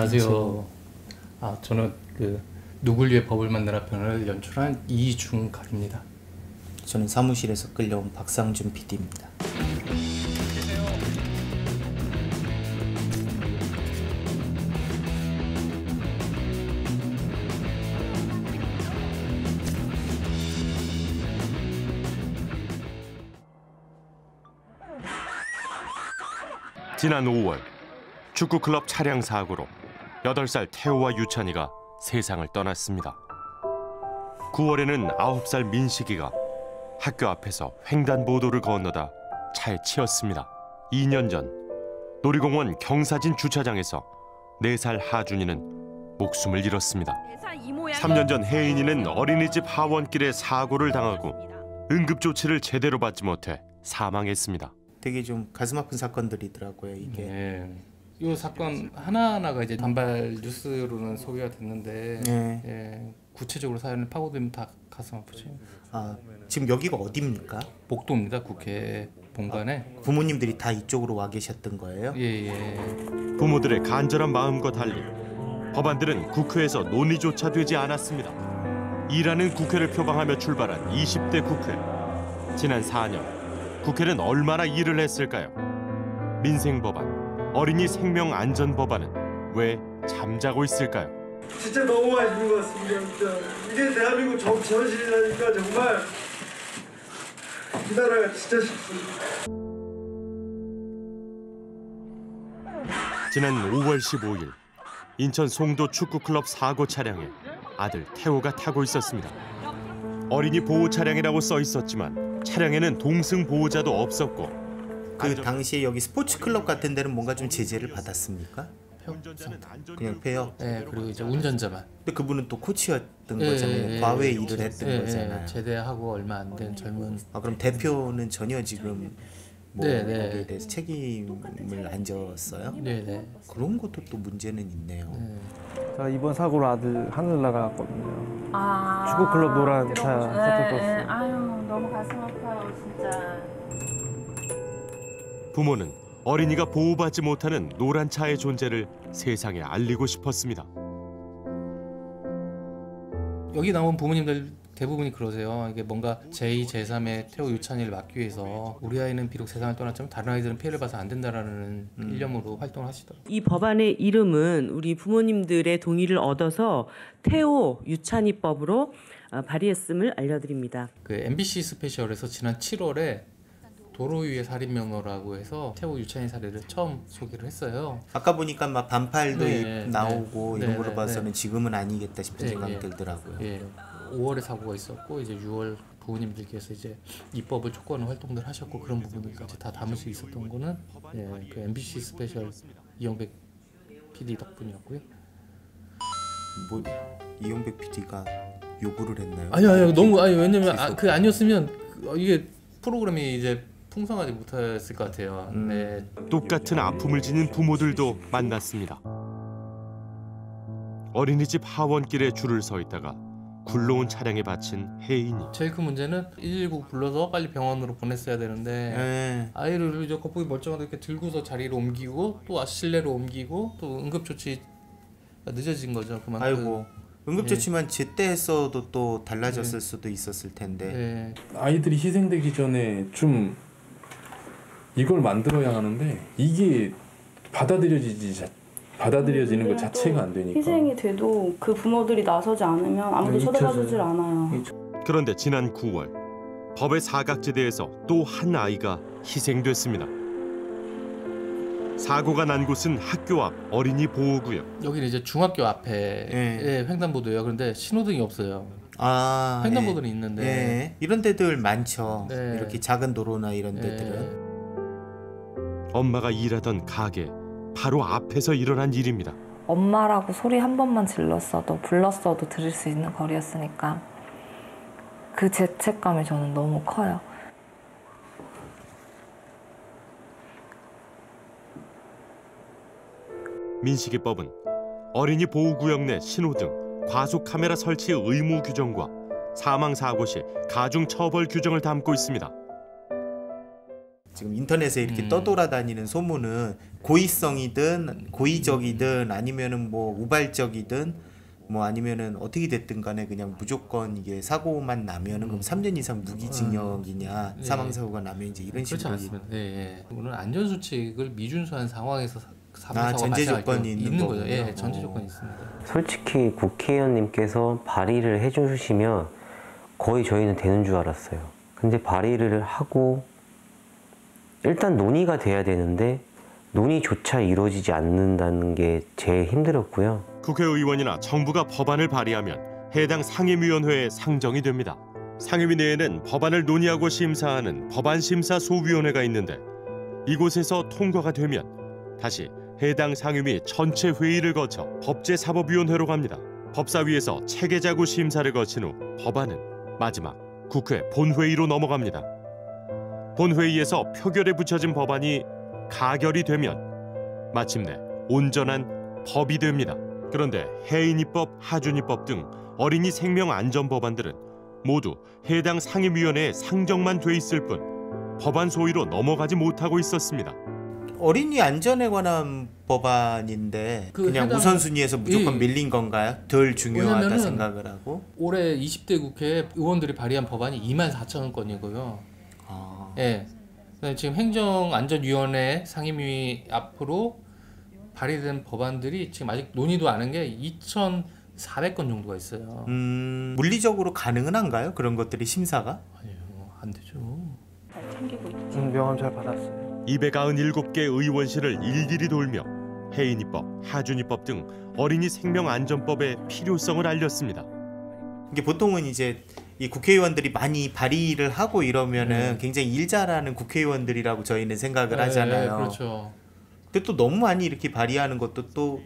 안녕하세요. 아 저는 그 누굴 위해 법을 만드라 편을 연출한 이중각입니다. 저는 사무실에서 끌려온 박상준 PD입니다. 지난 5월 축구 클럽 차량 사고로 8살 태호와 유찬이가 세상을 떠났습니다. 9월에는 9살 민식이가 학교 앞에서 횡단보도를 건너다 차에 치였습니다. 2년 전 놀이공원 경사진 주차장에서 4살 하준이는 목숨을 잃었습니다. 3년 전 혜인이는 어린이집 하원길에 사고를 당하고 응급조치를 제대로 받지 못해 사망했습니다. 되게 좀 가슴 아픈 사건들이더라고요. 이게 네. 이 사건 하나하나가 이제 단발 뉴스로는 소개가 됐는데 네. 예, 구체적으로 사연을 파고들면 다 가슴 아프죠. 아, 지금 여기가 어디입니까? 복도입니다. 국회 본관에. 부모님들이 다 이쪽으로 와 계셨던 거예요? 예 예. 부모들의 간절한 마음과 달리 법안들은 국회에서 논의조차 되지 않았습니다. 일하는 국회를 표방하며 출발한 20대 국회. 지난 4년 국회는 얼마나 일을 했을까요? 민생 법안, 어린이 생명 안전 법안은 왜 잠자고 있을까요? 진짜 너무 많이 준것 같습니다. 진짜 이게 대한민국 정치 현실이라니까 정말 이 나라가 진짜 싫습니다. 지난 5월 15일 인천 송도 축구클럽 사고 차량에 아들 태호가 타고 있었습니다. 어린이 보호 차량이라고 써 있었지만 차량에는 동승 보호자도 없었고 그 당시에 여기 스포츠 클럽 같은 데는 뭔가 좀 제재를 받았습니까? 그냥 폐업. 예 그리고 이제 운전자만. 근데 그분은 또 코치였던 예, 거잖아요. 예, 예. 과외 일을 했던. 거잖아요. 제대하고 얼마 안 된 젊은 아 그럼 대표는 전혀 지금 뭐 네, 네. 거기에 대해서 책임을 안 졌어요? 네 네. 그런 것도 또 문제는 있네요. 제가 이번 사고로 아들 하늘 나갔거든요. 아. 축구 클럽 노란 차 네, 사고 네. 떴어요. 아유 너무 가슴 아파요 진짜. 부모는 어린이가 보호받지 못하는 노란 차의 존재를 세상에 알리고 싶었습니다. 여기 나온 부모님들 대부분이 그러세요. 이게 뭔가 제2, 제3의 태호 유찬이를 막기 위해서 우리 아이는 비록 세상을 떠났지만 다른 아이들은 피해를 봐서 안 된다라는 일념으로 활동을 하시더라고요. 이 법안의 이름은 우리 부모님들의 동의를 얻어서 태호 유찬이법으로 어, 발의했음을 알려드립니다. 그 MBC 스페셜에서 지난 7월에 도로 위의 살인 면허라고 해서 태호 유찬이 사례를 처음 소개를 했어요. 아까 보니까 막 반팔도 네, 나오고 네, 이런 네, 거로 네, 봐서는 지금은 아니겠다 싶은 네, 생각이 예. 들더라고요. 예. 5월에 사고가 있었고 이제 6월 부모님들께서 이제 입법을 촉구하는 활동들 하셨고 그런 부분들까지 다 담을 수 있었던 거는 예, 그 MBC 스페셜 이영백 PD 덕분이었고요. 뭐 이용백 PD가 요구를 했나요? 아니 아니 너무 아니 왜냐면. 아, 그 아니었으면 이게 프로그램이 이제 풍성하지 못했을 것 같아요. 음. 네. 똑같은 아픔을 지닌 부모들도 만났습니다. 어린이집 하원길에 줄을 서 있다가 굴러온 차량에 받친 혜인이 제일 큰 문제는 119 불러서 빨리 병원으로 보냈어야 되는데 예. 아이를 이제 겉보기 멀쩡하게 이렇게 들고서 자리로 옮기고 또 실내로 옮기고 또 응급조치 늦어진 거죠. 그만큼. 아이고 응급조치만 네. 제때 했어도 또 달라졌을 수도 있었을 텐데 네. 아이들이 희생되기 전에 좀 이걸 만들어야 하는데 이게 받아들여지지 자, 받아들여지는 것 자체가 안 되니까. 희생이 돼도 그 부모들이 나서지 않으면 아무도 네, 쳐다봐주질. 않아요. 그런데 지난 9월 법의 사각지대에서 또 한 아이가 희생됐습니다. 사고가 난 곳은 학교 앞 어린이 보호구역. 여기는 이제 중학교 앞에 예. 예, 횡단보도예요. 그런데 신호등이 없어요. 아 횡단보도는 예. 있는데 예. 이런 데들 많죠. 네. 이렇게 작은 도로나 이런 예. 데들은 엄마가 일하던 가게 바로 앞에서 일어난 일입니다. 엄마라고 소리 한 번만 질렀어도 불렀어도 들을 수 있는 거리였으니까 그 죄책감이 저는 너무 커요. 민식이법은 어린이 보호구역 내 신호등, 과속 카메라 설치 의무 규정과 사망 사고 시 가중 처벌 규정을 담고 있습니다. 지금 인터넷에 이렇게 음. 떠돌아다니는 소문은 고의성이든 고의적이든 아니면은 뭐 우발적이든 뭐 아니면은 어떻게 됐든 간에 그냥 무조건 이게 사고만 나면은 그럼 3년 이상 무기징역이냐 네. 사망 사고가 나면 이제 이런 그렇지 식으로 않습니다. 예, 예. 이거는 안전 수칙을 미준수한 상황에서 사- 사망 아, 사고가 전제 조건이 있는 거죠. 거군요. 예, 전제 어. 조건이 있습니다. 솔직히 국회의원님께서 발의를 해주시면 거의 저희는 되는 줄 알았어요. 근데 발의를 하고 일단 논의가 돼야 되는데 논의조차 이루어지지 않는다는 게 제일 힘들었고요. 국회의원이나 정부가 법안을 발의하면 해당 상임위원회에 상정이 됩니다. 상임위 내에는 법안을 논의하고 심사하는 법안심사소위원회가 있는데 이곳에서 통과가 되면 다시 해당 상임위 전체 회의를 거쳐 법제사법위원회로 갑니다. 법사위에서 체계자구 심사를 거친 후 법안은 마지막 국회 본회의로 넘어갑니다. 본회의에서 표결에 붙여진 법안이 가결이 되면 마침내 온전한 법이 됩니다. 그런데 해인이법, 하준이법 등 어린이 생명 안전 법안들은 모두 해당 상임위원회에 상정만 돼 있을 뿐 법안 소위로 넘어가지 못하고 있었습니다. 어린이 안전에 관한 법안인데 그 그냥 해당- 우선순위에서 무조건 예. 밀린 건가요? 덜 중요하다 생각을 하고 올해 20대 국회 의원들이 발의한 법안이 2만 4천 건이고요. 아, 예. 그다음에 지금 행정안전위원회 상임위 앞으로 발의된 법안들이 지금 아직 논의도 안 한 게 2,400건 정도가 있어요. 음, 물리적으로 가능은 한가요? 그런 것들이 심사가? 아니요, 안 되죠. 챙기고 있죠. 음, 명함 잘 받았어요. 297개 의원실을 일일이 돌며 해인이법, 하준이법 등 어린이 생명 안전법의 필요성을 알렸습니다. 이게 보통은 이제 이 국회의원들이 많이 발의를 하고 이러면은 네. 굉장히 일 잘하는 국회의원들이라고 저희는 생각을 하잖아요. 예, 그렇죠. 근데 또 너무 많이 이렇게 발의하는 것도 또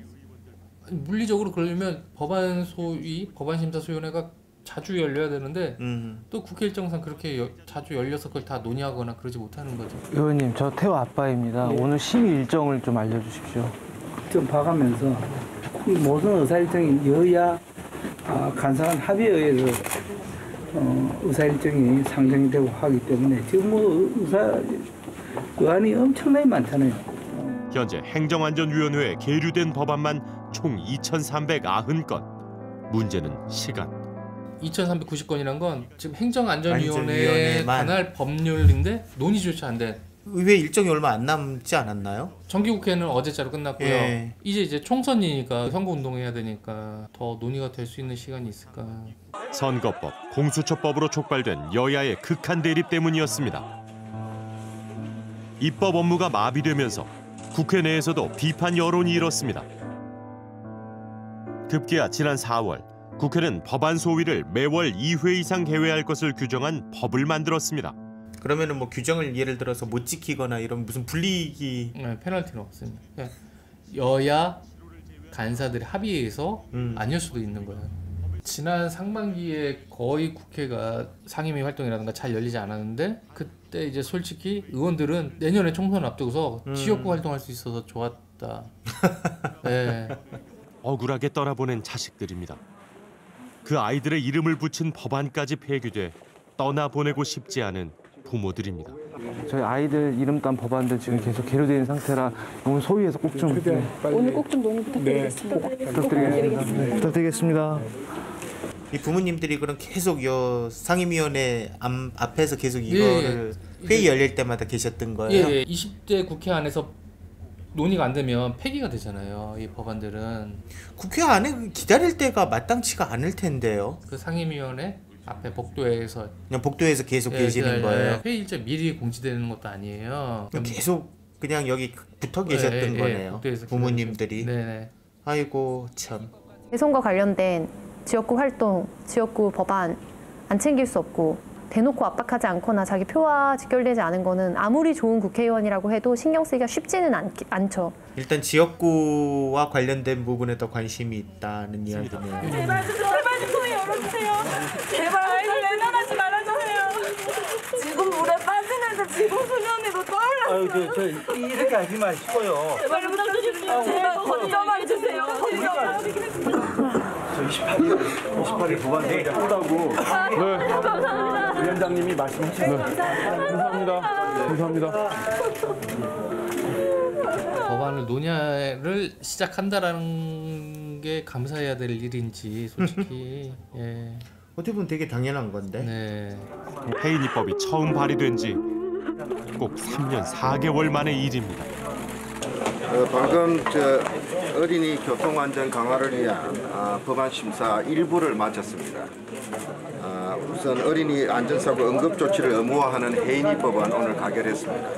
물리적으로 그러려면 법안 소위 법안 심사 소위원회가 자주 열려야 되는데 음, 또 국회 일정상 그렇게 여- 자주 열려서 그걸 다 논의하거나 그러지 못하는 거죠. 의원님 저 태호 아빠입니다. 오늘 심의 일정을 좀 알려주십시오. 좀 봐가면서 이 모든 의사 일정이 여야 아, 간사간 합의에 의해서 어, 의사 일정이 상정이 되고 하기 때문에 지금 뭐 의사 의안이 엄청나게 많잖아요. 현재 행정안전위원회에 계류된 법안만 총 2,390건. 문제는 시간. 2,390건이란 건 지금 행정안전위원회에. 관할 법률인데 논의조차 안 된. 의회 일정이 얼마 안 남지 않았나요? 정기국회는 어제자로 끝났고요. 예. 이제 이제 총선이니까 선거 운동해야 되니까 더 논의가 될 수 있는 시간이 있을까. 선거법, 공수처법으로 촉발된 여야의 극한 대립 때문이었습니다. 입법 업무가 마비되면서 국회 내에서도 비판 여론이 일었습니다. 급기야 지난 4월 국회는 법안 소위를 매월 2회 이상 개회할 것을 규정한 법을 만들었습니다. 그러면은 뭐 규정을 예를 들어서 못 지키거나 이런 무슨 불이익이 네, 페널티는 없습니다. 그냥 여야 간사들의 합의해서 음. 아닐 수도 있는 거예요. 지난 상반기에 거의 국회가 상임위 활동이라든가 잘 열리지 않았는데 그때 이제 솔직히 의원들은 내년에 총선 앞두고서 음. 지역구 활동할 수 있어서 좋았다. 네. 억울하게 떠나보낸 자식들입니다. 그 아이들의 이름을 붙인 법안까지 폐기돼 떠나보내고 싶지 않은 부모들입니다. 저희 아이들 이름 딴 법안들 지금 계속 계류되어 있는 상태라 오늘 소위에서 꼭 좀 오늘 꼭 좀 논의 부탁드리겠습니다. 부탁드리겠습니다. 부탁드리겠습니다. 이 부모님들이 그럼 계속 요 상임위원회 암, 앞에서 계속 예, 이거를 예. 회의 열릴 때마다 계셨던 예, 거예요? 예, 20대 국회 안에서 논의가 안 되면 폐기가 되잖아요. 이 법안들은 국회 안에 기다릴 때가 마땅치가 않을 텐데요. 그 상임위원회 앞에 복도에서 그냥 복도에서 계속 예, 계시는 예, 거예요. 회의 일정 미리 공지되는 것도 아니에요. 그럼 계속 그냥 여기 붙어 계셨던 예, 예, 거네요. 부모님들이. 네네. 아이고 참. 대선과 관련된 지역구 활동, 지역구 법안 안 챙길 수 없고 대놓고 압박하지 않거나 자기 표와 직결되지 않은 거는 아무리 좋은 국회의원이라고 해도 신경 쓰기가 쉽지는 않, 않죠. 일단 지역구와 관련된 부분에 더 관심이 있다는 이야기네요. 제발 좀 제발 좀손 열어주세요. 제발 아이들 내놔하지 말아주세요. 지금 물에 애들 지금 수면위로 떠올랐어요. 아유 저, 저 이렇게 하지 마시고요. 제발 부탁드립니다. 제발 걱정만 주세요. 걱정만 저 28일 28일 법안에 네. 하고 감사합니다. 위원장님이 말씀하신 거 감사합니다. 감사합니다. 법안을 논의를 시작한다라는 게 감사해야 될 일인지 솔직히 예. 어떻게 보면 되게 당연한 건데. 네. 해인이법이 처음 발의된 지 꼭 3년 4개월 만의 일입니다. 어, 방금 저 어린이 교통안전 강화를 위한 아, 법안 심사 일부를 마쳤습니다. 아, 우선 어린이 안전사고 응급조치를 의무화하는 해인이 법안 오늘 가결했습니다.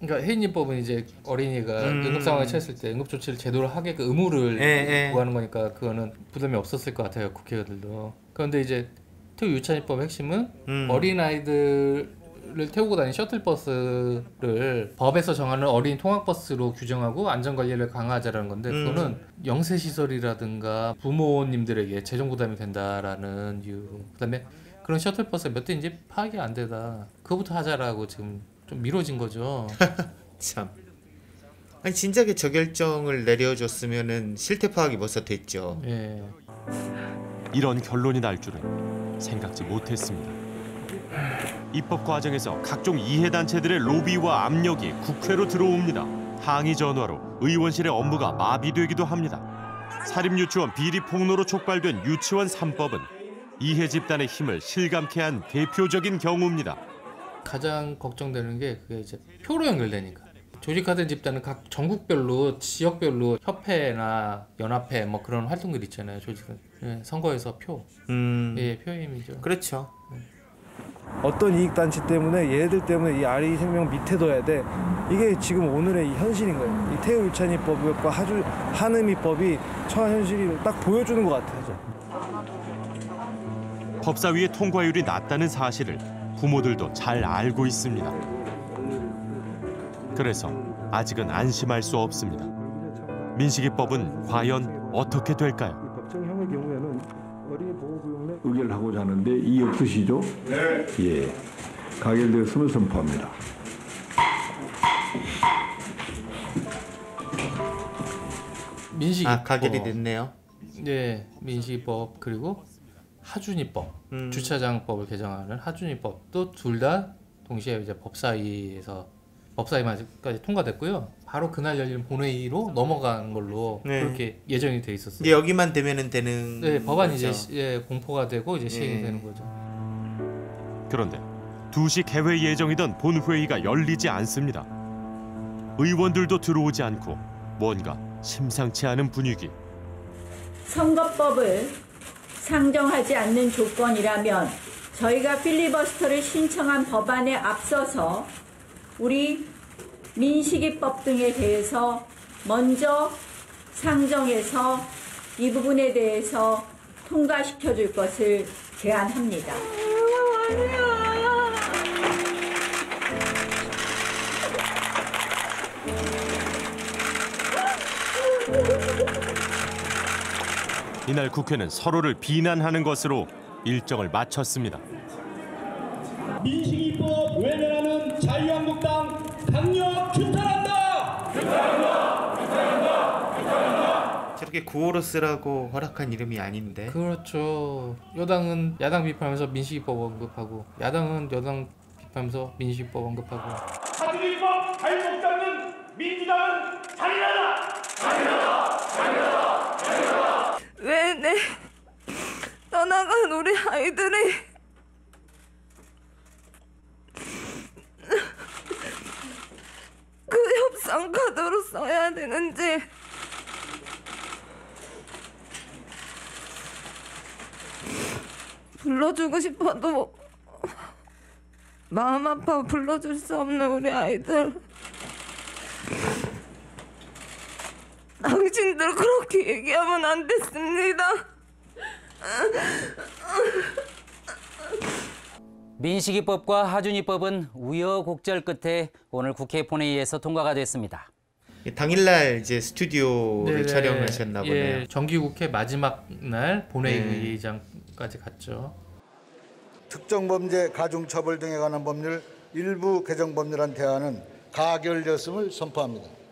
그러니까 해인이법은 이제 어린이가 음. 응급 상황에 처했을 때 응급 조치를 제대로 하게끔 의무를 예, 예. 부과하는 거니까 그거는 부담이 없었을 것 같아요 국회의원들도. 그런데 이제 태우 유치원법 핵심은 음. 어린 아이들을 태우고 다니는 셔틀버스를 법에서 정하는 어린이 통학버스로 규정하고 안전관리를 강화하자라는 건데 음. 그거는 영세 시설이라든가 부모님들에게 재정 부담이 된다라는 이유. 그다음에 그런 셔틀버스가 몇 대인지 파악이 안 되다. 그거부터 하자라고 지금 좀 미뤄진 거죠. 참. 아니 진작에 저 결정을 내려줬으면은 실태 파악이 벌써 됐죠. 예. 이런 결론이 날 줄은 생각지 못했습니다. 입법 과정에서 각종 이해 단체들의 로비와 압력이 국회로 들어옵니다. 항의 전화로 의원실의 업무가 마비되기도 합니다. 사립 유치원 비리 폭로로 촉발된 유치원 3법은 이해 집단의 힘을 실감케 한 대표적인 경우입니다. 가장 걱정되는 게 그게 이제 표로 연결되니까. 조직화된 집단은 각 전국별로 지역별로 협회나 연합회 뭐 그런 활동들 있잖아요 조직은. 예, 선거에서 표. 음. 예, 표의 힘이죠. 그렇죠. 어떤 이익 단체 때문에 얘들 때문에 이 아리 생명 밑에 둬야 돼. 이게 지금 오늘의 이 현실인 거예요. 이 태우 유찬이법과 하주 한음이법이 처한 현실이 딱 보여주는 것 같아요. 법사위의 통과율이 낮다는 사실을 부모들도 잘 알고 있습니다. 그래서 아직은 안심할 수 없습니다. 민식이법은 과연 어떻게 될까요? 법정형의 경우에는 어린이 보호구역 내 의결을 하고자 하는데 이의 없으시죠? 네. 예. 가결되었음을 선포합니다. 민식이법 아 가결이 됐네요. 네 민식이법 그리고 하준이법 음. 주차장법을 개정하는 하준이법도 둘 다 동시에 이제 법사위에서 법사위까지 통과됐고요 바로 그날 열리는 본회의로 넘어가는 걸로 네. 그렇게 예정이 돼 있었어요. 여기만 되면은 되는. 네, 법안이 거죠. 이제 시- 예, 공포가 되고 이제 시행이 예. 되는 거죠. 그런데 2시 개회 예정이던 본회의가 열리지 않습니다. 의원들도 들어오지 않고 뭔가 심상치 않은 분위기. 선거법을 상정하지 않는 조건이라면 저희가 필리버스터를 신청한 법안에 앞서서 우리 민식이법 등에 대해서 먼저 상정해서 이 부분에 대해서 통과시켜 줄 것을 제안합니다. 이날 국회는 서로를 비난하는 것으로 일정을 마쳤습니다. 민식이법 외면하는 자유한국당 강력 규탄한다! 저렇게 구호로 쓰라고 허락한 이름이 아닌데. 그렇죠. 여당은 야당 비판하면서 민식이법 언급하고 야당은 여당 비판하면서 민식이법 언급하고 하준이법 발목 잡는 민주당은! 잔인하다! 잔인하다! 잔인하다! 왜내 떠나간 우리 아이들이 그 협상 카드로 써야 되는지. 불러주고 싶어도 마음 아파 불러줄 수 없는 우리 아이들 당신들 그렇게 얘기하면 안 됐습니다. 민식이법과 하준이법은 우여곡절 끝에 오늘 국회 본회의에서 통과가 됐습니다. 당일날 이제 스튜디오를 네네. 촬영하셨나 보네요. 예, 정기국회 마지막 날 본회의 네. 의장까지 갔죠. 특정범죄 가중처벌 등에 관한 법률 일부 개정 법률안 대안은 가결되었음을 선포합니다.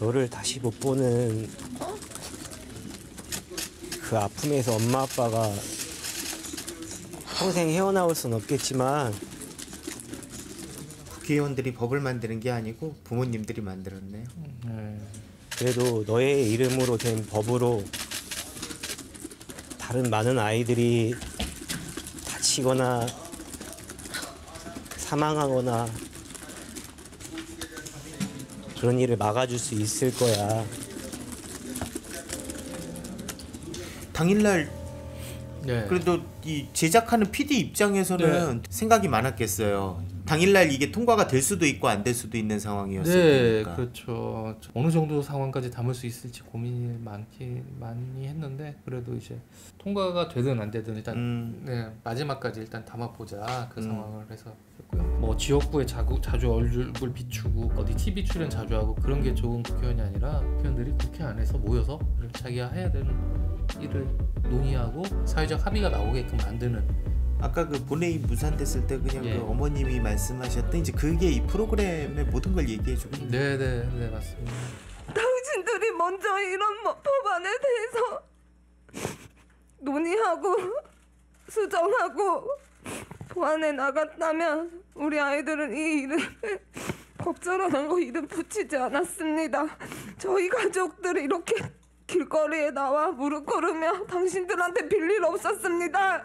너를 다시 못 보는 그 아픔에서 엄마 아빠가 평생 헤어나올 순 없겠지만 국회의원들이 법을 만드는 게 아니고 부모님들이 만들었네요. 그래도 너의 이름으로 된 법으로 다른 많은 아이들이 다치거나 사망하거나 그런 일을 막아줄 수 있을 거야. 당일날 네. 그래도 이 제작하는 PD 입장에서는 생각이 많았겠어요. 당일날 이게 통과가 될 수도 있고 안 될 수도 있는 상황이었을 네, 테니까. 그렇죠. 어느 정도 상황까지 담을 수 있을지 고민이 많긴 많이 했는데 그래도 이제 통과가 되든 안 되든 일단 네, 마지막까지 일단 담아보자 그 음. 상황을 해서 했고요. 뭐 지역구에 자주, 자주 얼굴 비추고 어디 TV 출연 자주 하고 그런 게 좋은 국회의원이 아니라 국회의원들이 국회 안에서 모여서 자기가 해야 되는 일을 논의하고 사회적 합의가 나오게끔 만드는 아까 그 본회의 무산됐을 때 그냥 예. 그 어머님이 말씀하셨던 이제 그게 이 프로그램의 모든 걸 얘기해 주고 있는 네, 네, 네 맞습니다. 당신들이 먼저 이런 뭐 법안에 대해서 논의하고 수정하고 보완해 나갔다면 우리 아이들은 이 이름에 법전하는 거 이름 붙이지 않았습니다. 저희 가족들이 이렇게 길거리에 나와 무릎 꿇으며 당신들한테 빌일 없었습니다.